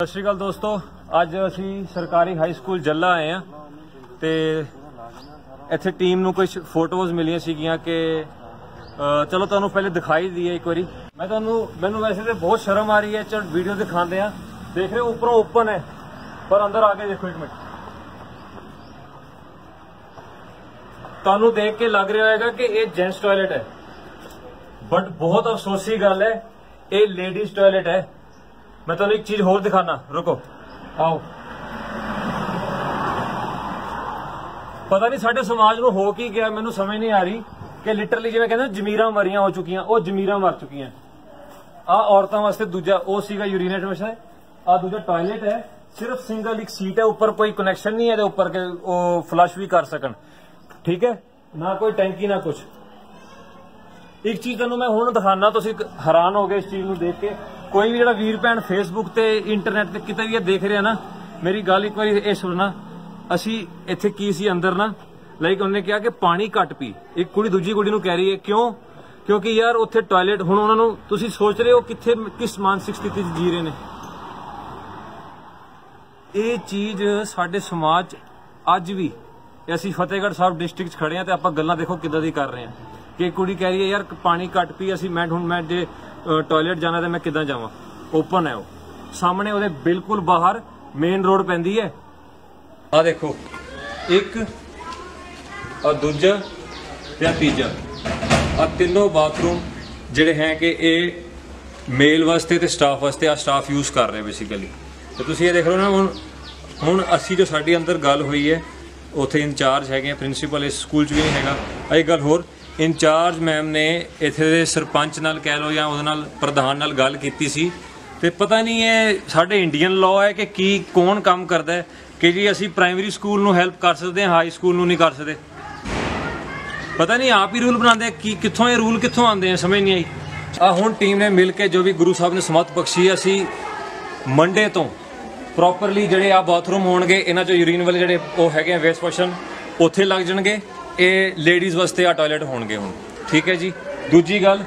ਸਤਿ ਸ਼੍ਰੀ ਅਕਾਲ ਦੋਸਤੋ, ਅੱਜ ਅਸੀਂ ਸਰਕਾਰੀ ਹਾਈ ਸਕੂਲ ਜੱਲਾ ਆਏ ਆ ਤੇ ਇੱਥੇ ਟੀਮ ਨੂੰ ਕੁਝ ਫੋਟੋਜ਼ ਮਿਲੀਆਂ ਸੀਗੀਆਂ ਕਿ ਚਲੋ ਤੁਹਾਨੂੰ ਪਹਿਲੇ ਦਿਖਾਈ ਦਈਏ ਇੱਕ ਵਾਰੀ। ਮੈਂ ਤੁਹਾਨੂੰ, ਮੈਨੂੰ ਵੈਸੇ ਤੇ ਬਹੁਤ ਸ਼ਰਮ ਆ ਰਹੀ ਹੈ, ਚਲ ਵੀਡੀਓ ਦਿਖਾਉਂਦੇ ਆ ਦੇਖ ਰਹੇ ਹੋ, ਉੱਪਰੋਂ ਓਪਨ ਹੈ, ਪਰ ਅੰਦਰ ਆ ਕੇ ਦੇਖੋ ਇੱਕ ਮਿੰਟ। ਤੁਹਾਨੂੰ ਦੇਖ ਕੇ ਲੱਗ ਰਿਹਾ ਹੋਵੇਗਾ ਕਿ ਇਹ ਜੈਂਟਸ ਟਾਇਲਟ ਹੈ। ਬਟ ਬਹੁਤ ਅਫਸੋਸੀ ਗੱਲ ਹੈ, ਇਹ ਲੇਡੀਜ਼ ਟਾਇਲਟ ਹੈ। ਮੈਂ ਤੁਹਾਨੂੰ ਇੱਕ ਚੀਜ਼ ਹੋਰ ਦਿਖਾਣਾ ਰੁਕੋ। ਆਓ। ਪਤਾ ਨਹੀਂ ਸਾਡੇ ਸਮਾਜ ਨੂੰ ਹੋ ਕੀ ਗਿਆ, ਮੈਨੂੰ ਸਮਝ ਨਹੀਂ ਆ ਰਹੀ ਕਿ ਲਿਟਰਲੀ ਜਿਵੇਂ ਕਹਿੰਦੇ ਜ਼ਮੀਰਾਂ ਮਰੀਆਂ ਹੋ ਚੁੱਕੀਆਂ, ਉਹ ਜ਼ਮੀਰਾਂ ਮਰ ਚੁੱਕੀਆਂ। ਆ ਔਰਤਾਂ ਵਾਸਤੇ ਦੂਜਾ, ਉਹ ਸੀਗਾ ਯੂਰੀਨੇਟ ਮਸ਼ਾ ਆ ਦੂਜਾ ਟਾਇਲਟ ਹੈ, ਸਿਰਫ ਸਿੰਗਲ ਇੱਕ ਸੀਟ ਹੈ, ਉੱਪਰ ਕੋਈ ਕਨੈਕਸ਼ਨ ਨਹੀਂ ਹੈ ਇਹਦੇ ਉੱਪਰ ਕਿ ਉਹ ਫਲਸ਼ ਵੀ ਕਰ ਸਕਣ। ਠੀਕ ਹੈ? ਨਾ ਕੋਈ ਟੈਂਕੀ, ਨਾ ਕੁਝ ਇੱਕ ਚੀਜ਼ ਤੁਹਾਨੂੰ ਮੈਂ ਹੁਣ ਦਿਖਾਣਾ ਤੁਸੀਂ ਹੈਰਾਨ ਹੋਗੇ ਇਸ ਚੀਜ਼ ਨੂੰ ਦੇਖ ਕੇ। ਕੋਈ ਵੀ ਜਿਹੜਾ ਵੀਰ ਭੈਣ ਫੇਸਬੁੱਕ ਤੇ ਇੰਟਰਨੈਟ ਤੇ ਕਿਤੇ ਵੀ ਇਹ ਦੇਖ ਰਿਹਾ ਨਾ, ਮੇਰੀ ਗੱਲ ਇੱਕ ਵਾਰੀ ਇਹ ਸੁਣਨਾ, ਅਸੀਂ ਇੱਥੇ ਕੀ ਸੀ ਅੰਦਰ ਨਾ ਲਾਈਕ ਉਹਨੇ ਕਿਹਾ ਕਿ ਪਾਣੀ ਘੱਟ ਪੀ। ਇੱਕ ਕੁੜੀ ਦੂਜੀ ਕੁੜੀ ਨੂੰ ਕਹਿ ਰਹੀ ਹੈ, ਕਿਉਂ? ਕਿਉਂਕਿ ਯਾਰ ਉੱਥੇ ਟਾਇਲਟ ਹੁਣ ਉਹਨਾਂ ਨੂੰ ਤੁਸੀਂ ਸੋਚ ਰਹੇ ਹੋ ਕਿੱਥੇ, ਕਿਸ ਮਾਨਸਿਕ ਸਥਿਤੀ 'ਚ ਜੀ ਰਹੇ ਨੇ। ਇਹ ਚੀਜ਼ ਸਾਡੇ ਸਮਾਜ 'ਚ ਅੱਜ ਵੀ ਅਸੀਂ ਫਤਿਹਗੜ੍ਹ ਸਾਹਿਬ ਡਿਸਟ੍ਰਿਕਟ 'ਚ ਖੜੇ ਆ ਤੇ ਆਪਾਂ ਗੱਲਾਂ ਦੇਖੋ ਕਿੱਦਾਂ ਦੀ ਕਰ ਰਹੇ ਆ ਕਿ ਇੱਕ ਕੁੜੀ ਕਹਿ ਰਹੀ ਹੈ, ਯਾਰ, ਪਾਣੀ ਘੱਟ ਪੀ, ਅਸੀਂ ਮੈਂ, ਹੁਣ ਮੈਂ ਜੇ ਟਾਇਲਟ ਜਾਣਾ ਤੇ ਮੈਂ ਕਿੱਦਾਂ ਜਾਵਾਂ? ਓਪਨ ਹੈ ਉਹ। ਸਾਹਮਣੇ ਉਹਦੇ ਬਿਲਕੁਲ ਬਾਹਰ ਮੇਨ ਰੋਡ ਪੈਂਦੀ ਹੈ। ਆ ਦੇਖੋ, ਇੱਕ, ਆ ਦੂਜਾ ਤੇ ਤੀਜਾ। ਆ ਤਿੰਨੋਂ ਬਾਥਰੂਮ ਜਿਹੜੇ ਹੈ ਕਿ ਇਹ ਮੇਲ ਵਾਸਤੇ ਤੇ ਸਟਾਫ ਵਾਸਤੇ ਆ ਸਟਾਫ ਯੂਜ਼ ਕਰ ਰਹੇ ਬੇਸਿਕਲੀ ਤੇ ਤੁਸੀਂ ਇਹ ਦੇਖ ਰਹੇ ਹੋ ਨਾ, ਹੁਣ ਹੁਣ ਅਸੀਂ ਜੋ ਸਾਡੀ ਅੰਦਰ ਗੱਲ ਹੋਈ ਹੈ, ਉੱਥੇ ਇੰਚਾਰਜ ਹੈਗੇ ਪ੍ਰਿੰਸੀਪਲ ਇਸ ਸਕੂਲ 'ਚ ਵੀ ਨਹੀਂ ਹੈਗਾ। ਇਹ ਗੱਲ ਹੋਰ ਇੰਚਾਰਜ ਮੈਮ ਨੇ ਇੱਥੇ ਦੇ ਸਰਪੰਚ ਨਾਲ ਕਹਿ ਲਓ ਜਾਂ ਉਹਦੇ ਨਾਲ ਪ੍ਰਧਾਨ ਨਾਲ ਗੱਲ ਕੀਤੀ ਸੀ ਤੇ ਪਤਾ ਨਹੀਂ ਇਹ ਸਾਡੇ ਇੰਡੀਅਨ ਲਾਅ ਹੈ ਕਿ ਕੀ, ਕੌਣ ਕੰਮ ਕਰਦਾ ਹੈ ਕਿ ਜੀ ਅਸੀਂ ਪ੍ਰਾਇਮਰੀ ਸਕੂਲ ਨੂੰ ਹੈਲਪ ਕਰ ਸਕਦੇ ਹਾਂ ਹਾਈ ਸਕੂਲ ਨੂੰ ਨਹੀਂ ਕਰ ਸਕਦੇ। ਪਤਾ ਨਹੀਂ ਆਪ ਹੀ ਰੂਲ ਬਣਾਉਂਦੇ ਕਿ, ਕਿੱਥੋਂ ਇਹ ਰੂਲ ਕਿੱਥੋਂ ਆਉਂਦੇ ਆ, ਸਮਝ ਨਹੀਂ ਆਈ। ਆ ਹੁਣ ਟੀਮ ਨੇ ਮਿਲ ਕੇ ਜੋ ਵੀ ਗੁਰੂ ਸਾਹਿਬ ਨੇ ਸਮਤ ਬਖਸ਼ੀ ਅਸੀਂ ਮੰਡੇ ਤੋਂ ਪ੍ਰੋਪਰਲੀ ਜਿਹੜੇ ਆ ਬਾਥਰੂਮ ਹੋਣਗੇ, ਇਹਨਾਂ ਚੋਂ ਯੂਰੀਨ ਵਾਲੇ ਜਿਹੜੇ ਉਹ ਹੈਗੇ ਆ ਵੇਸਟ ਵਾਸ਼ਨ ਉੱਥੇ ਲੱਗ ਜਾਣਗੇ। ਇਹ ਲੇਡੀਜ਼ ਵਾਸਤੇ ਆ ਟਾਇਲਟ ਹੋਣਗੇ ਹੁਣ। ਠੀਕ ਹੈ ਜੀ? ਦੂਜੀ ਗੱਲ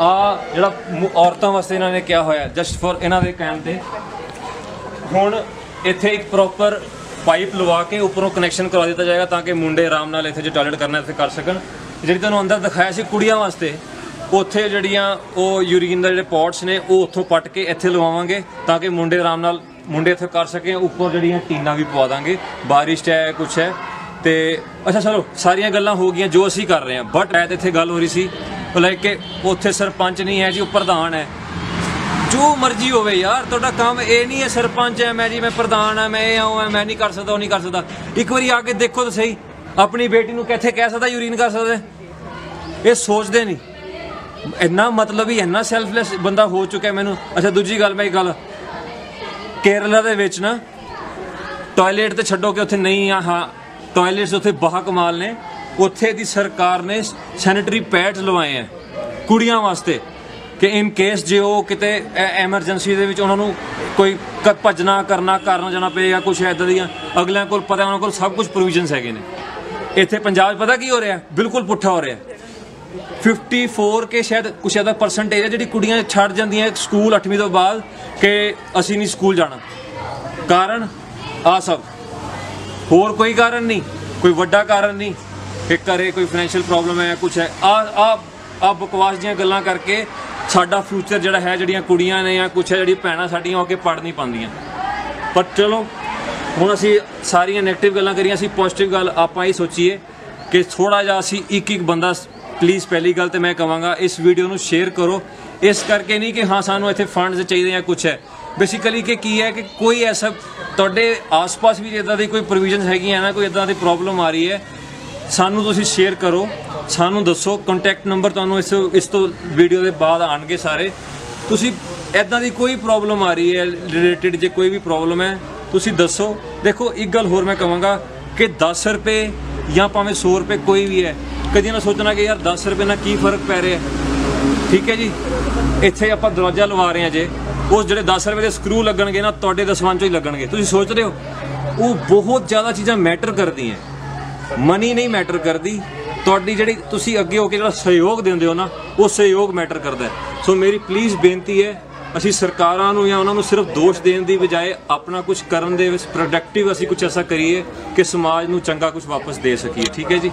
ਆ ਜਿਹੜਾ ਔਰਤਾਂ ਵਾਸਤੇ ਇਹਨਾਂ ਨੇ ਕਿਹਾ ਹੋਇਆ ਜਸਟ ਫॉर ਇਹਨਾਂ ਦੇ ਕਹਿਣ ਤੇ। ਹੁਣ ਇੱਥੇ ਇੱਕ ਪ੍ਰੋਪਰ ਪਾਈਪ ਲਵਾ ਕੇ ਉੱਪਰੋਂ ਕਨੈਕਸ਼ਨ ਕਰਵਾ ਦਿੱਤਾ ਜਾਏਗਾ ਤਾਂ ਕਿ ਮੁੰਡੇ ਆਰਾਮ ਨਾਲ ਇੱਥੇ ਜੇ ਟਾਇਲਟ ਕਰਨਾ ਇੱਥੇ ਕਰ ਸਕਣ। ਜਿਹੜੀ ਤੁਹਾਨੂੰ ਅੰਦਰ ਦਿਖਾਇਆ ਸੀ ਕੁੜੀਆਂ ਵਾਸਤੇ, ਉੱਥੇ ਜਿਹੜੀਆਂ ਉਹ ਯੂਰੀਨ ਦਾ ਜਿਹੜੇ ਪੌਟਸ ਨੇ, ਉਹ ਉੱਥੋਂ ਪੱਟ ਕੇ ਇੱਥੇ ਲਵਾਵਾਂਗੇ ਤਾਂ ਕਿ ਮੁੰਡੇ ਆਰਾਮ ਨਾਲ, ਮੁੰਡੇ ਇੱਥੇ ਕਰ ਸਕੇ ਉੱਪਰ ਜਿਹੜੀਆਂ ਟੀਨਾਂ ਵੀ ਪਵਾ ਦਾਂਗੇ। ਬਾਰਿਸ਼ ਹੈ, ਕੁਛ ਹੈ। ਤੇ ਅੱਛਾ, ਚਲੋ, ਸਾਰੀਆਂ ਗੱਲਾਂ ਹੋ ਗਈਆਂ ਜੋ ਅਸੀਂ ਕਰ ਰਹੇ ਹਾਂ। ਬਟ ਐ ਤੇ ਇੱਥੇ ਗੱਲ ਹੋ ਰਹੀ ਸੀ ਲਾਈਕ ਕਿ ਉੱਥੇ ਸਰਪੰਚ ਨਹੀਂ ਹੈ ਜੀ, ਉਹ ਪ੍ਰਧਾਨ ਹੈ। ਜੋ ਮਰਜ਼ੀ ਹੋਵੇ ਯਾਰ, ਤੁਹਾਡਾ ਕੰਮ ਇਹ ਨਹੀਂ ਹੈ ਸਰਪੰਚ ਹੈ, ਮੈਂ ਜੀ, ਮੈਂ ਪ੍ਰਧਾਨ ਹਾਂ, ਮੈਂ ਇਹ ਹਾਂ, ਉਹ ਮੈਂ ਨਹੀਂ ਕਰ ਸਕਦਾ, ਉਹ ਨਹੀਂ ਕਰ ਸਕਦਾ। ਇੱਕ ਵਾਰੀ ਆ ਕੇ ਦੇਖੋ ਤਾਂ ਸਹੀ, ਆਪਣੀ ਬੇਟੀ ਨੂੰ ਕਿੱਥੇ ਕਹਿ ਸਕਦਾ ਯੂਰੀਨ ਕਰ ਸਕਦਾ ਇਹ ਸੋਚਦੇ ਨਹੀਂ। ਇੰਨਾ ਮਤਲਬ ਹੀ ਇੰਨਾ ਸੈਲਫਲੈਸ ਬੰਦਾ ਹੋ ਚੁੱਕਾ ਮੈਨੂੰ। ਅੱਛਾ, ਦੂਜੀ ਗੱਲ, ਮੈਂ ਇੱਕ ਗੱਲ, ਕੇਰਲਾ ਦੇ ਵਿੱਚ ਨਾ ਟਾਇਲਟ ਤੇ ਛੱਡੋ ਕਿ ਉੱਥੇ ਨਹੀਂ ਆ, ਹਾਂ ਟਾਇਲਟਸ ਉੱਥੇ ਬਾਹ ਕਮਾਲ ਨੇ। ਉੱਥੇ ਦੀ ਸਰਕਾਰ ਨੇ ਸੈਨੀਟਰੀ ਪੈਡਸ ਲਵਾਏ ਆ ਕੁੜੀਆਂ ਵਾਸਤੇ ਕਿ ਇਨ ਕੇਸ ਜੇ ਉਹ ਕਿਤੇ ਐਮਰਜੈਂਸੀ ਦੇ ਵਿੱਚ ਉਹਨਾਂ ਨੂੰ ਕੋਈ ਭੱਜਣਾ, ਕਰਨਾ, ਘਰ ਨਾ ਜਾਣਾ ਪਏ ਜਾਂ ਕੁਝ ਐਦਾਂ ਦੀਆਂ ਅਗਲਿਆਂ ਕੋਲ ਪਤਾ ਉਹਨਾਂ ਕੋਲ ਸਭ ਕੁਝ ਪ੍ਰੋਵੀਜ਼ਨਸ ਹੈਗੇ ਨੇ। ਇੱਥੇ ਪੰਜਾਬ 'ਚ ਪਤਾ ਕੀ ਹੋ ਰਿਹਾ? ਬਿਲਕੁਲ ਪੁੱਠਾ ਹੋ ਰਿਹਾ। 54 ਕੇ ਸ਼ਾਇਦ ਕੁਛ ਜ਼ਿਆਦਾ ਪਰਸੈਂਟੇਜ ਹੈ ਜਿਹੜੀ ਕੁੜੀਆਂ ਛੱਡ ਜਾਂਦੀਆਂ ਸਕੂਲ 8ਵੀਂ ਤੋਂ ਬਾਅਦ ਕਿ ਅਸੀਂ ਨਹੀਂ ਸਕੂਲ ਜਾਣਾ। ਕਾਰਨ ਆ ਸਭ। ਹੋਰ ਕੋਈ ਕਾਰਨ ਨਹੀਂ, ਕੋਈ ਵੱਡਾ ਕਾਰਨ ਨਹੀਂ ਕਿ ਘਰੇ ਕੋਈ ਫਾਈਨੈਂਸ਼ੀਅਲ ਪ੍ਰੋਬਲਮ ਹੈ ਕੁਝ ਹੈ। ਆ ਆ ਆ ਬਕਵਾਸ ਦੀਆਂ ਗੱਲਾਂ ਕਰਕੇ ਸਾਡਾ ਫਿਊਚਰ ਜਿਹੜਾ ਹੈ, ਜਿਹੜੀਆਂ ਕੁੜੀਆਂ ਨੇ ਜਾਂ ਕੁਝ ਹੈ, ਜਿਹੜੀ ਭੈਣਾਂ ਸਾਡੀਆਂ ਹੋ ਕੇ ਪੜ ਨਹੀਂ ਪਾਉਂਦੀਆਂ। ਪਰ ਚਲੋ, ਹੁਣ ਅਸੀਂ ਸਾਰੀਆਂ 네ਗੇਟਿਵ ਗੱਲਾਂ ਕਰੀਆਂ, ਅਸੀਂ ਪੋਜ਼ਿਟਿਵ ਗੱਲ ਆਪਾਂ ਹੀ ਸੋਚੀਏ ਕਿ ਥੋੜਾ ਜਿਹਾ ਅਸੀਂ ਇੱਕ ਇੱਕ ਬੰਦਾ ਪਲੀਜ਼ ਪਹਿਲੀ ਗੱਲ ਤੇ ਮੈਂ ਕਹਾਂਗਾ ਇਸ ਵੀਡੀਓ ਨੂੰ ਸ਼ੇਅਰ ਕਰੋ। ਇਸ ਕਰਕੇ ਨਹੀਂ ਕਿ ਹਾਂ, ਸਾਨੂੰ ਇੱਥੇ ਫੰਡਸ ਚਾਹੀਦੇ ਜਾਂ ਕੁਝ ਹੈ। ਬੇਸਿਕਲੀ ਕਿ ਕੀ ਹੈ ਕਿ ਕੋਈ ਐਸਾ ਤੁਹਾਡੇ ਆਸ-ਪਾਸ ਵੀ ਇਦਾਂ ਦੀ ਕੋਈ ਪ੍ਰੋਵੀਜ਼ਨਸ ਹੈਗੀਆਂ ਨਾ, ਕੋਈ ਇਦਾਂ ਦੀ ਪ੍ਰੋਬਲਮ ਆ ਰਹੀ ਹੈ, ਸਾਨੂੰ ਤੁਸੀਂ ਸ਼ੇਅਰ ਕਰੋ, ਸਾਨੂੰ ਦੱਸੋ ਕੰਟੈਕਟ ਨੰਬਰ ਤੁਹਾਨੂੰ ਇਸ ਇਸ ਤੋਂ ਵੀਡੀਓ ਦੇ ਬਾਅਦ ਆਣਗੇ ਸਾਰੇ। ਤੁਸੀਂ ਇਦਾਂ ਦੀ ਕੋਈ ਪ੍ਰੋਬਲਮ ਆ ਰਹੀ ਹੈ ਰਿਲੇਟਡ ਜੇ ਕੋਈ ਵੀ ਪ੍ਰੋਬਲਮ ਹੈ, ਤੁਸੀਂ ਦੱਸੋ। ਦੇਖੋ, ਇੱਕ ਗੱਲ ਹੋਰ ਮੈਂ ਕਹਾਂਗਾ ਕਿ 10 ਰੁਪਏ ਜਾਂ ਭਾਵੇਂ 100 ਰੁਪਏ ਕੋਈ ਵੀ ਹੈ, ਕਦੀ ਨਾ ਸੋਚਣਾ ਕਿ ਯਾਰ 10 ਰੁਪਏ ਨਾਲ ਕੀ ਫ਼ਰਕ ਪੈ ਰਿਹਾ। ਠੀਕ ਹੈ ਜੀ? ਇੱਥੇ ਆਪਾਂ ਦਰਵਾਜ਼ਾ ਲਵਾ ਰਹੇ ਹਾਂ ਜੇ। ਉਸ ਜਿਹੜੇ 10 ਰੁਪਏ ਦੇ ਸਕਰੂ ਲੱਗਣਗੇ ਨਾ, ਤੁਹਾਡੇ ਦਸਵਾਂ ਚੋਂ ਹੀ ਲੱਗਣਗੇ। ਤੁਸੀਂ ਸੋਚ ਰਹੇ ਹੋ, ਉਹ ਬਹੁਤ ਜ਼ਿਆਦਾ ਚੀਜ਼ਾਂ ਮੈਟਰ ਕਰਦੀਆਂ। ਮਨੀ ਨਹੀਂ ਮੈਟਰ ਕਰਦੀ। ਤੁਹਾਡੀ ਜਿਹੜੀ ਤੁਸੀਂ ਅੱਗੇ ਹੋ ਕੇ ਜਿਹੜਾ ਸਹਿਯੋਗ ਦਿੰਦੇ ਹੋ ਨਾ, ਉਹ ਸਹਿਯੋਗ ਮੈਟਰ ਕਰਦਾ ਸੋ ਮੇਰੀ ਪਲੀਜ਼ ਬੇਨਤੀ ਹੈ, ਅਸੀਂ ਸਰਕਾਰਾਂ ਨੂੰ ਜਾਂ ਉਹਨਾਂ ਨੂੰ ਸਿਰਫ ਦੋਸ਼ ਦੇਣ ਦੀ ਬਜਾਏ ਆਪਣਾ ਕੁਝ ਕਰਨ ਦੇ ਵਿੱਚ ਪ੍ਰੋਡਕਟਿਵ ਅਸੀਂ ਕੁਝ ਐਸਾ ਕਰੀਏ ਕਿ ਸਮਾਜ ਨੂੰ ਚੰਗਾ ਕੁਝ ਵਾਪਸ ਦੇ ਸਕੀਏ। ਠੀਕ ਹੈ ਜੀ?